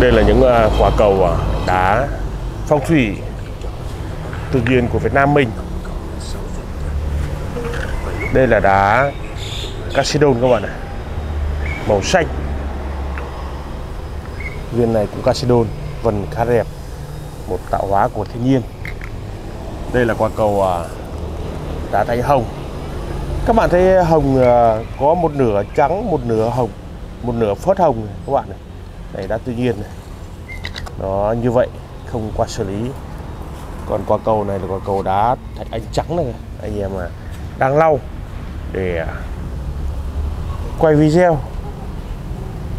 Đây là những à, quả cầu à, đá phong thủy tự nhiên của Việt Nam mình. Đây là đá Casidon các bạn ạ. Màu xanh. Viên này cũng Casidon, vần khá đẹp. Một tạo hóa của thiên nhiên. Đây là quả cầu à, đá thanh hồng. Các bạn thấy hồng có một nửa trắng, một nửa hồng, một nửa phớt hồng này, các bạn này này đá tự nhiên này. Nó như vậy, không qua xử lý. Còn quả cầu này là quả cầu đá thạch anh trắng này, anh em mà đang lau để à, quay video.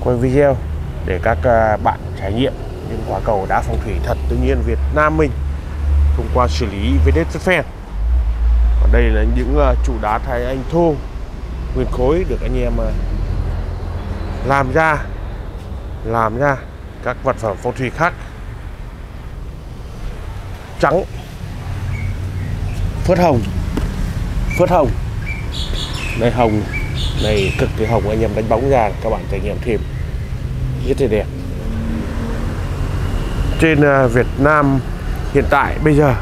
Quay video để các à, bạn trải nghiệm những quả cầu đá phong thủy thật tự nhiên Việt Nam mình. Thông qua xử lý với đất phèn. Còn đây là những à, trụ đá thay anh thô nguyên khối được anh em làm ra làm ra các vật phẩm phong thủy khác. Trắng. Phớt hồng. Phớt hồng. Đây, hồng này cực kỳ hồng, anh em đánh bóng ra, các bạn trải nghiệm thêm. Rất là đẹp. Trên à, Việt Nam hiện tại bây giờ,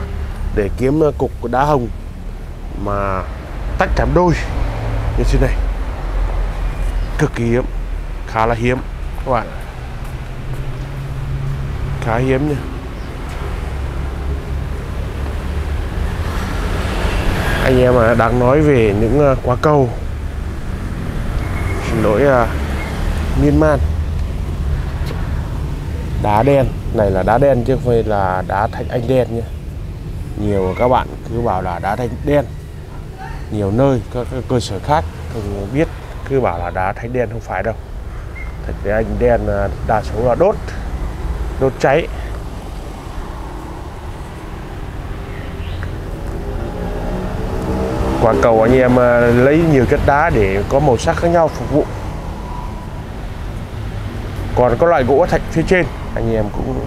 để kiếm à, cục đá hồng mà tách làm đôi như thế này, cực kỳ hiếm, khá là hiếm, các bạn khá hiếm nha. Anh em à, đang nói về những ờ, uh, quả cầu xin lỗi ờ, uh, miên man đá đen. Này là đá đen chứ không phải là đá thạch anh đen nhé nhiều các bạn cứ bảo là đá thạch đen. Nhiều nơi các, các cơ sở khác không biết cứ bảo là đá thạch đen không phải đâu. Thạch anh đen ờ, đa số là đốt đốt cháy. Quả cầu anh em ờ, lấy nhiều chất đá để có màu sắc khác nhau phục vụ. Còn có loại gỗ thạch phía trên anh em cũng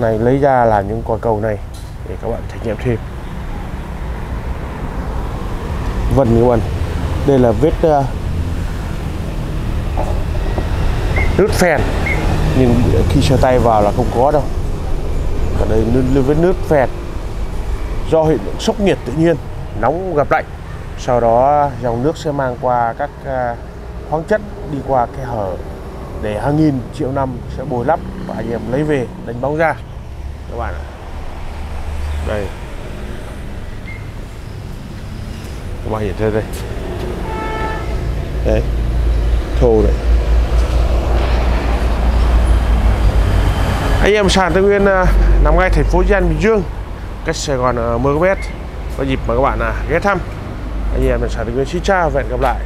này lấy ra làm những quả cầu này để các bạn trải nghiệm thêm. Vần như vần đây là vết ờ, uh, nước phèn nhưng khi sơ tay vào là không có đâu. Cả đây vết nước phèn do hiện tượng sốc nhiệt tự nhiên, nóng gặp lạnh. Sau đó, dòng nước sẽ mang qua các à, khoáng chất đi qua cái hở để hàng nghìn triệu năm sẽ bồi lấp và anh em lấy về, đánh bóng ra. Các bạn ạ. Đây. Các bạn nhìn thấy đây. Đấy. Thô đấy. Anh em sàn Tây Nguyên à, nằm ngay thành phố Giang Bình Dương cách Sài Gòn uh, 10 km có dịp mà các bạn à ghé thăm. Anh em sàn Tây Nguyên xin chào và hẹn gặp lại.